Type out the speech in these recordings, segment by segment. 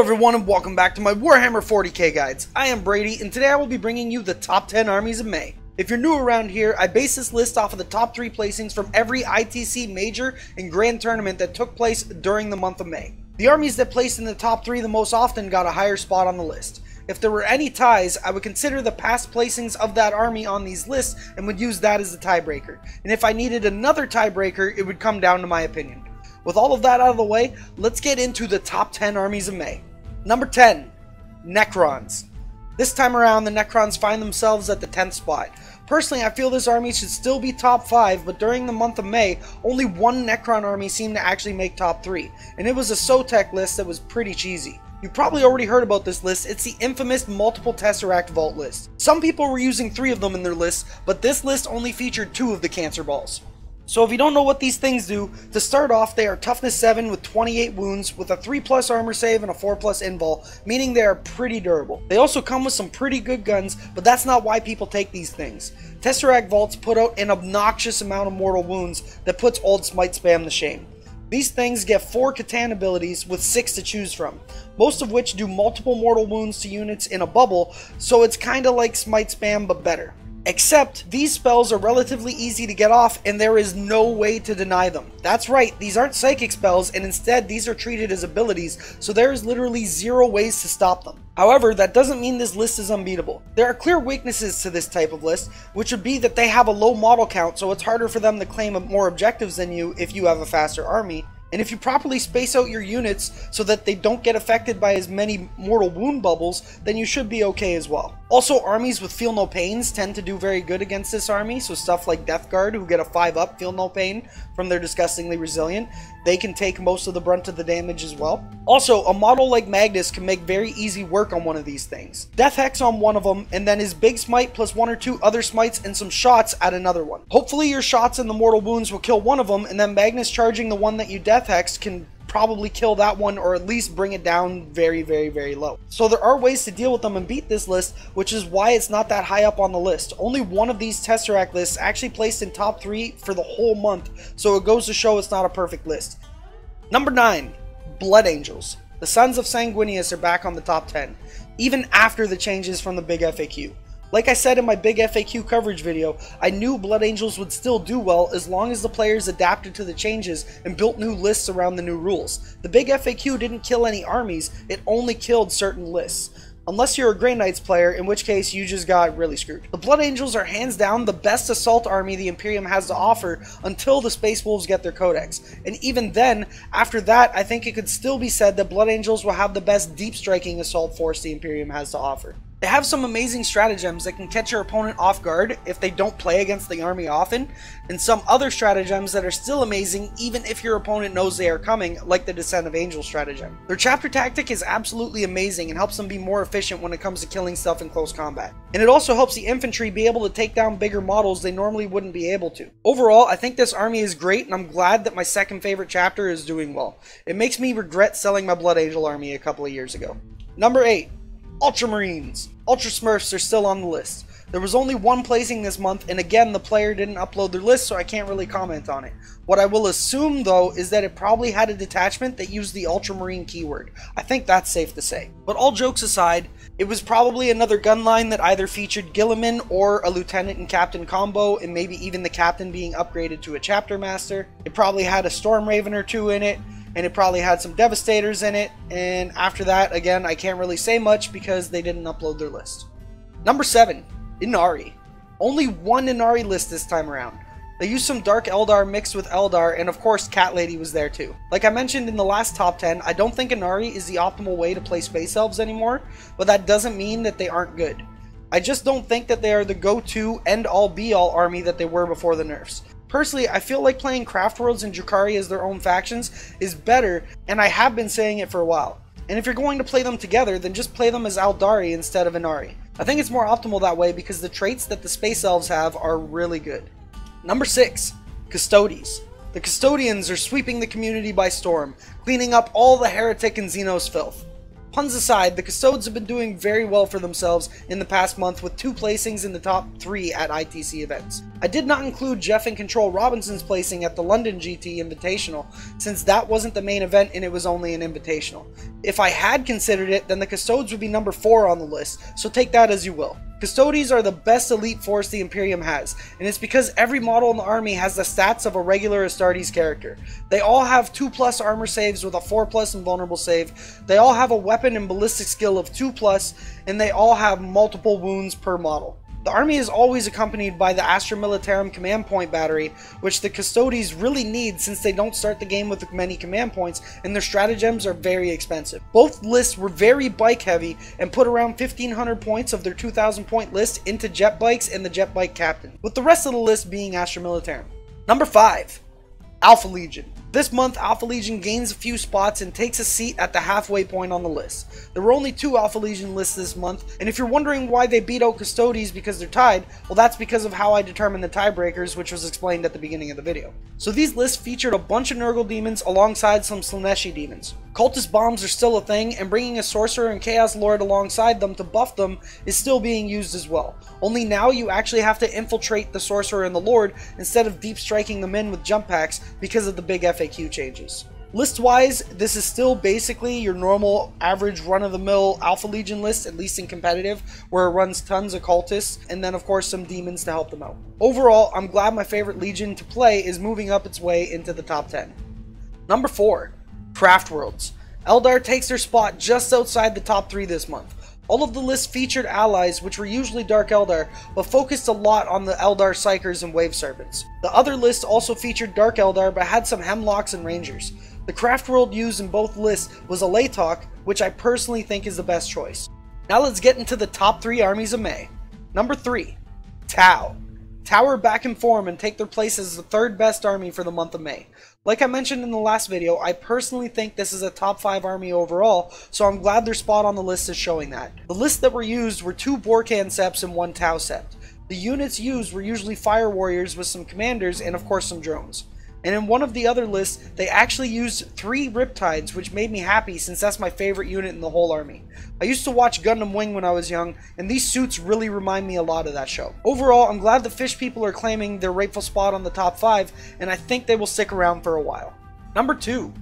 Hello everyone and welcome back to my Warhammer 40k guides. I am Brady and today I will be bringing you the top 10 armies of May. If you're new around here, I base this list off of the top 3 placings from every ITC major and grand tournament that took place during the month of May. The armies that placed in the top 3 the most often got a higher spot on the list. If there were any ties, I would consider the past placings of that army on these lists and would use that as the tiebreaker. And if I needed another tiebreaker, it would come down to my opinion. With all of that out of the way, let's get into the top 10 armies of May. Number 10, Necrons. This time around, the Necrons find themselves at the 10th spot. Personally, I feel this army should still be top 5, but during the month of May, only one Necron army seemed to actually make top 3, and it was a Sautekh list that was pretty cheesy. You probably already heard about this list, it's the infamous multiple Tesseract Vault list. Some people were using 3 of them in their lists, but this list only featured 2 of the Cancer Balls. So if you don't know what these things do, to start off they are toughness 7 with 28 wounds with a 3 plus armor save and a 4 plus invul, meaning they are pretty durable. They also come with some pretty good guns, but that's not why people take these things. Tesseract Vaults put out an obnoxious amount of mortal wounds that puts old Smite spam to shame. These things get 4 C'tan abilities with 6 to choose from, most of which do multiple mortal wounds to units in a bubble, so it's kinda like Smite spam but better. Except, these spells are relatively easy to get off and there is no way to deny them. That's right, these aren't psychic spells and instead these are treated as abilities, so there is literally zero ways to stop them. However, that doesn't mean this list is unbeatable. There are clear weaknesses to this type of list, which would be that they have a low model count so it's harder for them to claim more objectives than you if you have a faster army, and if you properly space out your units so that they don't get affected by as many mortal wound bubbles, then you should be okay as well. Also, armies with Feel No Pains tend to do very good against this army, so stuff like Death Guard, who get a 5 up Feel No Pain from their Disgustingly Resilient, they can take most of the brunt of the damage as well. Also, a model like Magnus can make very easy work on one of these things. Death Hex on one of them, and then his Big Smite plus one or two other smites and some shots at another one. Hopefully your shots and the mortal wounds will kill one of them, and then Magnus charging the one that you Death Hex can probably kill that one or at least bring it down very, very, very low. So there are ways to deal with them and beat this list, which is why it's not that high up on the list. Only one of these Tesseract lists actually placed in top 3 for the whole month, so it goes to show it's not a perfect list. Number 9, Blood Angels. The Sons of Sanguinius are back on the top 10, even after the changes from the big FAQ. Like I said in my big FAQ coverage video, I knew Blood Angels would still do well as long as the players adapted to the changes and built new lists around the new rules. The big FAQ didn't kill any armies, it only killed certain lists. Unless you're a Grey Knights player, in which case you just got really screwed. The Blood Angels are hands down the best assault army the Imperium has to offer until the Space Wolves get their codex. And even then, after that, I think it could still be said that Blood Angels will have the best deep striking assault force the Imperium has to offer. They have some amazing stratagems that can catch your opponent off guard if they don't play against the army often, and some other stratagems that are still amazing even if your opponent knows they are coming, like the Descent of Angels stratagem. Their chapter tactic is absolutely amazing and helps them be more efficient when it comes to killing stuff in close combat. And it also helps the infantry be able to take down bigger models they normally wouldn't be able to. Overall, I think this army is great and I'm glad that my second favorite chapter is doing well. It makes me regret selling my Blood Angel army a couple of years ago. Number 8. Ultramarines. Ultra Smurfs are still on the list. There was only one placing this month, and again, the player didn't upload their list, so I can't really comment on it. What I will assume, though, is that it probably had a detachment that used the Ultramarine keyword. I think that's safe to say. But all jokes aside, it was probably another gun line that either featured Guilliman or a Lieutenant and Captain combo, and maybe even the Captain being upgraded to a Chapter Master. It probably had a Storm Raven or two in it, and it probably had some Devastators in it, and after that, again, I can't really say much because they didn't upload their list. Number 7, Ynnari. Only one Ynnari list this time around. They used some Dark Eldar mixed with Eldar, and of course Cat Lady was there too. Like I mentioned in the last top 10, I don't think Ynnari is the optimal way to play Space Elves anymore, but that doesn't mean that they aren't good. I just don't think that they are the go-to end-all be-all army that they were before the nerfs. Personally, I feel like playing Craftworlds and Drukhari as their own factions is better, and I have been saying it for a while. And if you're going to play them together, then just play them as Aeldari instead of Ynnari. I think it's more optimal that way because the traits that the Space Elves have are really good. Number 6. Custodes. The Custodians are sweeping the community by storm, cleaning up all the heretic and Xenos filth. Puns aside, the Custodes have been doing very well for themselves in the past month with two placings in the top three at ITC events. I did not include Jeff and Control Robinson's placing at the London GT Invitational, since that wasn't the main event and it was only an invitational. If I had considered it, then the Custodes would be number 4 on the list, so take that as you will. Custodes are the best elite force the Imperium has, and it's because every model in the army has the stats of a regular Astartes character. They all have 2 plus armor saves with a 4 plus invulnerable save, they all have a weapon and ballistic skill of 2 plus, and they all have multiple wounds per model. The army is always accompanied by the Astra Militarum command point battery, which the Custodes really need since they don't start the game with many command points and their stratagems are very expensive. Both lists were very bike heavy and put around 1500 points of their 2000 point list into jet bikes and the jet bike captain, with the rest of the list being Astra Militarum. Number 5. Alpha Legion. This month, Alpha Legion gains a few spots and takes a seat at the halfway point on the list. There were only two Alpha Legion lists this month, and if you're wondering why they beat out Custodes because they're tied, well that's because of how I determined the tiebreakers, which was explained at the beginning of the video. So these lists featured a bunch of Nurgle demons alongside some Slaaneshi demons. Cultist bombs are still a thing, and bringing a Sorcerer and Chaos Lord alongside them to buff them is still being used as well. Only now you actually have to infiltrate the Sorcerer and the Lord instead of deep striking them in with jump packs because of the big FAQ changes. List-wise, this is still basically your normal average run-of-the-mill Alpha Legion list, at least in competitive, where it runs tons of cultists, and then of course some demons to help them out. Overall, I'm glad my favorite Legion to play is moving up its way into the top 10. Number 4. Craft Worlds. Eldar takes their spot just outside the top 3 this month. All of the lists featured allies, which were usually Dark Eldar, but focused a lot on the Eldar Psykers and Wave Serpents. The other lists also featured Dark Eldar, but had some Hemlocks and Rangers. The craft world used in both lists was Alaitoc, which I personally think is the best choice. Now let's get into the top 3 armies of May. Number 3. Tau. Are back in form and take their place as the third best army for the month of May. Like I mentioned in the last video, I personally think this is a top 5 army overall, so I'm glad their spot on the list is showing that. The lists that were used were 2 Bork'an Septs and 1 Tau Sept. The units used were usually Fire Warriors with some commanders and of course some drones. And in one of the other lists, they actually used three Riptides, which made me happy since that's my favorite unit in the whole army. I used to watch Gundam Wing when I was young, and these suits really remind me a lot of that show. Overall, I'm glad the fish people are claiming their rightful spot on the top 5, and I think they will stick around for a while. Number 2.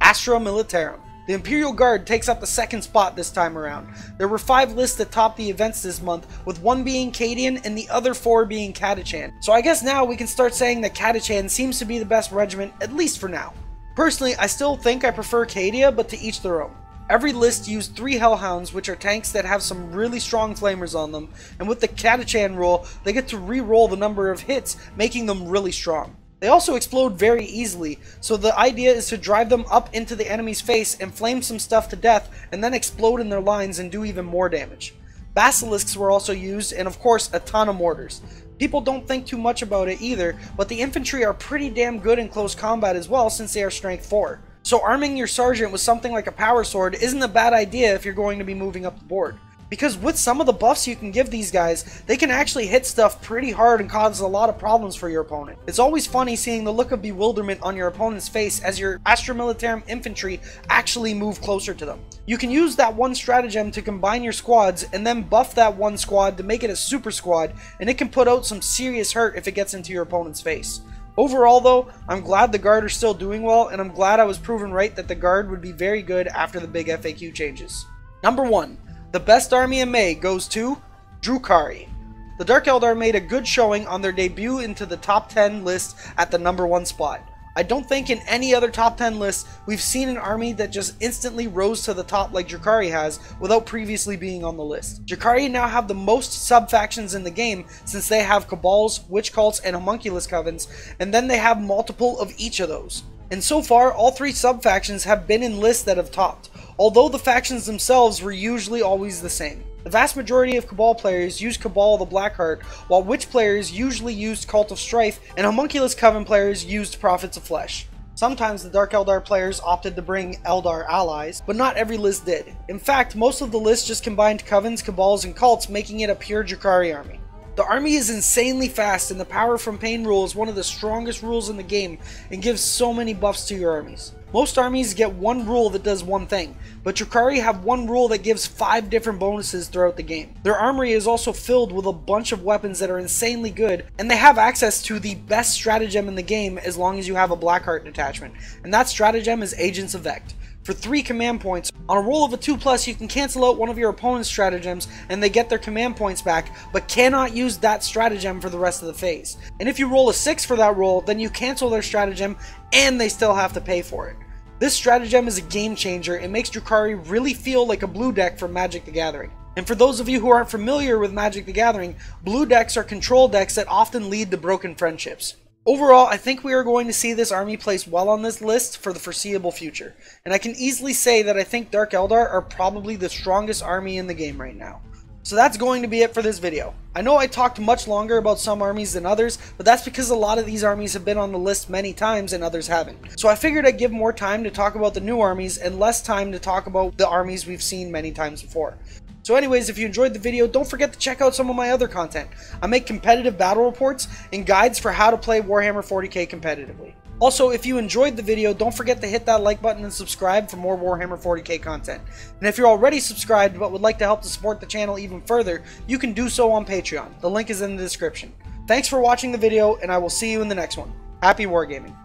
Astra Militarum. The Imperial Guard takes up the second spot this time around. There were five lists that topped the events this month, with one being Cadian and the other four being Catachan. So I guess now we can start saying that Catachan seems to be the best regiment, at least for now. Personally, I still think I prefer Cadia, but to each their own. Every list used three Hellhounds, which are tanks that have some really strong flamers on them, and with the Catachan rule, they get to re-roll the number of hits, making them really strong. They also explode very easily, so the idea is to drive them up into the enemy's face and flame some stuff to death, and then explode in their lines and do even more damage. Basilisks were also used, and of course, a ton of mortars. People don't think too much about it either, but the infantry are pretty damn good in close combat as well since they are strength 4. So arming your sergeant with something like a power sword isn't a bad idea if you're going to be moving up the board. Because with some of the buffs you can give these guys, they can actually hit stuff pretty hard and cause a lot of problems for your opponent. It's always funny seeing the look of bewilderment on your opponent's face as your Astra Militarum infantry actually move closer to them. You can use that one stratagem to combine your squads and then buff that one squad to make it a super squad, and it can put out some serious hurt if it gets into your opponent's face. Overall though, I'm glad the guard are still doing well, and I'm glad I was proven right that the guard would be very good after the big FAQ changes. Number 1. The best army in May goes to Drukhari. The Dark Eldar made a good showing on their debut into the top 10 list at the number 1 spot. I don't think in any other top 10 list we've seen an army that just instantly rose to the top like Drukhari has without previously being on the list. Drukhari now have the most sub-factions in the game since they have Kabals, Witch Cults, and Homunculus Covens, and then they have multiple of each of those. And so far, all three sub-factions have been in lists that have topped although the factions themselves were usually always the same. The vast majority of Kabal players used Kabal the Blackheart, while Witch players usually used Cult of Strife, and Homunculus Coven players used Prophets of Flesh. Sometimes the Dark Eldar players opted to bring Eldar allies, but not every list did. In fact, most of the lists just combined Covens, Kabals, and Cults, making it a pure Drukhari army. The army is insanely fast, and the Power from Pain rule is one of the strongest rules in the game and gives so many buffs to your armies. Most armies get one rule that does one thing, but Drukhari have one rule that gives 5 different bonuses throughout the game. Their armory is also filled with a bunch of weapons that are insanely good, and they have access to the best stratagem in the game as long as you have a Blackheart detachment, and that stratagem is Agents of Vect. For 3 command points, on a roll of a 2 plus you can cancel out one of your opponent's stratagems and they get their command points back, but cannot use that stratagem for the rest of the phase. And if you roll a 6 for that roll, then you cancel their stratagem and they still have to pay for it. This stratagem is a game changer, it makes Drukhari really feel like a blue deck for Magic the Gathering. And for those of you who aren't familiar with Magic the Gathering, blue decks are control decks that often lead to broken friendships. Overall, I think we are going to see this army placed well on this list for the foreseeable future, and I can easily say that I think Dark Eldar are probably the strongest army in the game right now. So that's going to be it for this video. I know I talked much longer about some armies than others, but that's because a lot of these armies have been on the list many times and others haven't. So I figured I'd give more time to talk about the new armies and less time to talk about the armies we've seen many times before. So anyways, if you enjoyed the video, don't forget to check out some of my other content. I make competitive battle reports and guides for how to play Warhammer 40k competitively. Also, if you enjoyed the video, don't forget to hit that like button and subscribe for more Warhammer 40k content. And if you're already subscribed but would like to help to support the channel even further, you can do so on Patreon. The link is in the description. Thanks for watching the video, and I will see you in the next one. Happy Wargaming!